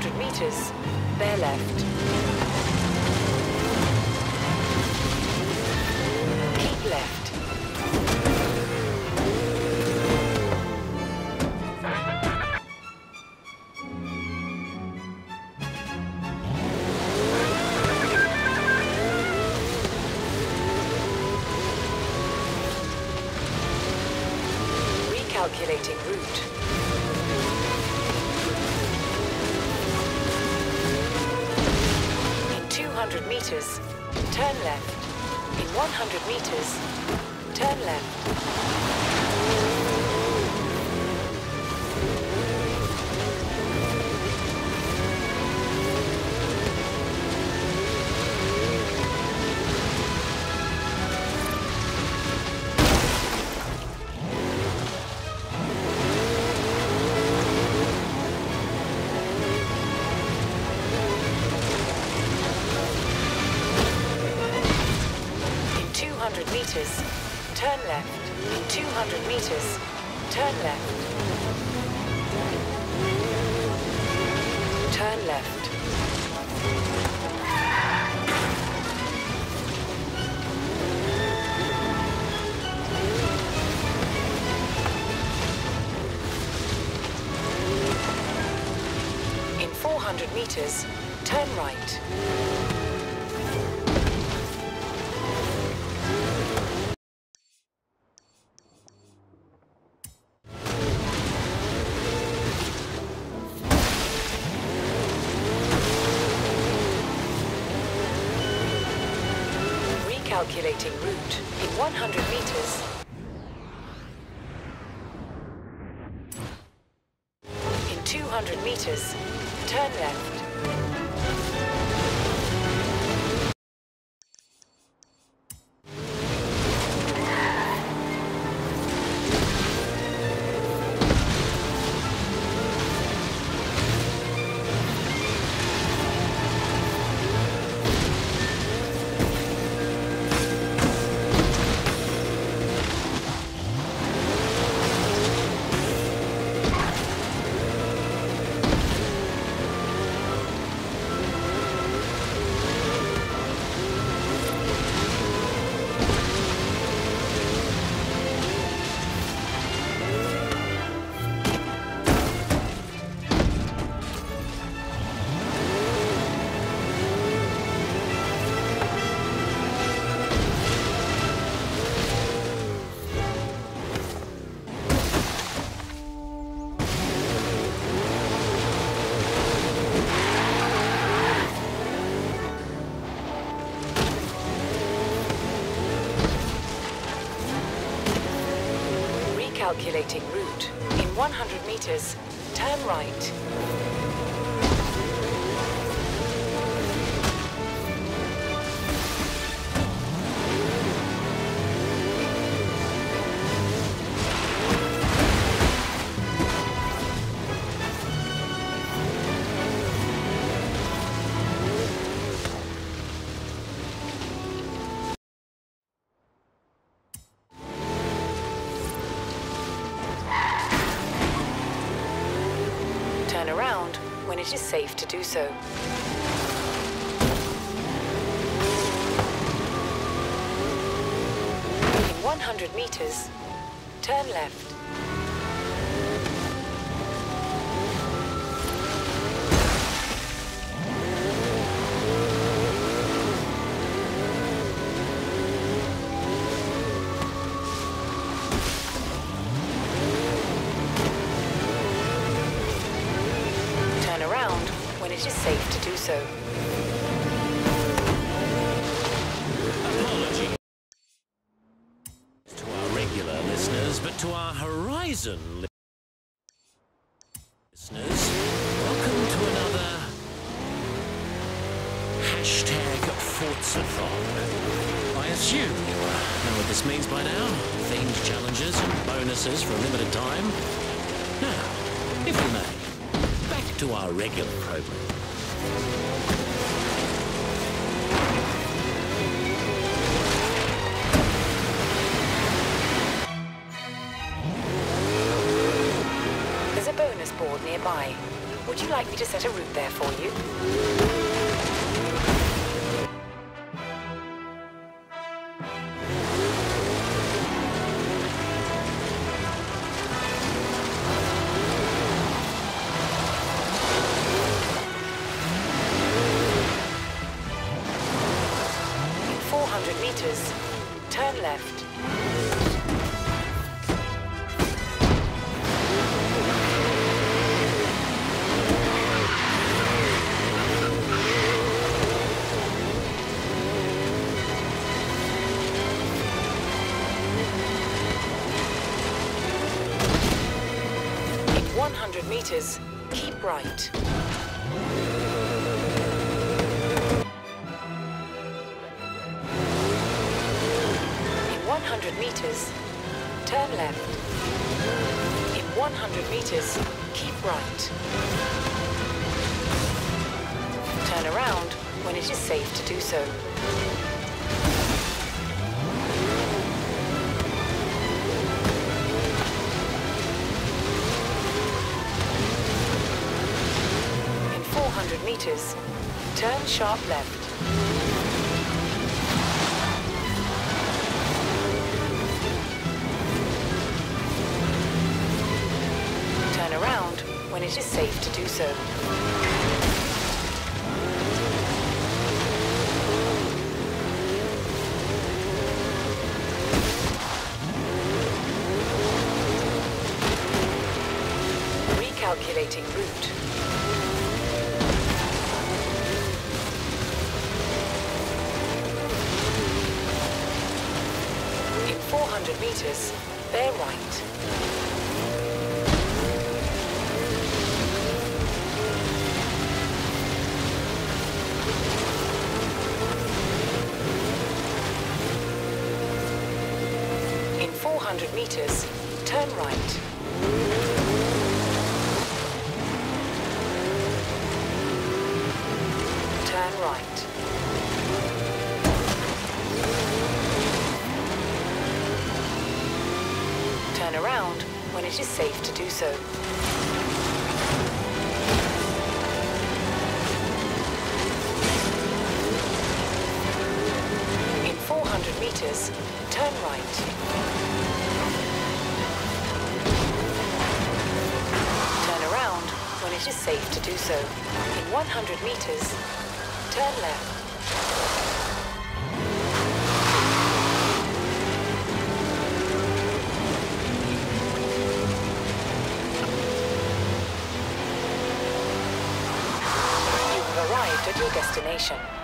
200 meters, bear left. Keep left. Recalculating route. In 200 meters, turn left. In 100 meters, turn left. Meters, turn left. 200 meters, turn left. Turn left. In 400 meters, turn right. Recalculating route. In 100 meters. In 200 meters, turn left. Recalculating route. In 100 meters, turn right. Turn around when it is safe to do so. In 100 meters, turn left. It is safe to do so. Apology to our regular listeners, but to our Horizon li- listeners, welcome to another hashtag Forzathon. I assume you know what this means by now. Themed challenges and bonuses for a limited time. Now, if we may, to our regular program. There's a bonus board nearby. Would you like me to set a route there for you? In 400 meters, turn left. In 100 meters, keep right. 100 meters, turn left. In 100 meters, keep right. Turn around when it is safe to do so. In 400 meters, turn sharp left. When it is safe to do so. Recalculating route. In 400 meters, bear right. In 400 meters, turn right. Turn right. Turn around when it is safe to do so. In 400 meters, turn right. It is safe to do so. In 100 meters, turn left. You have arrived at your destination.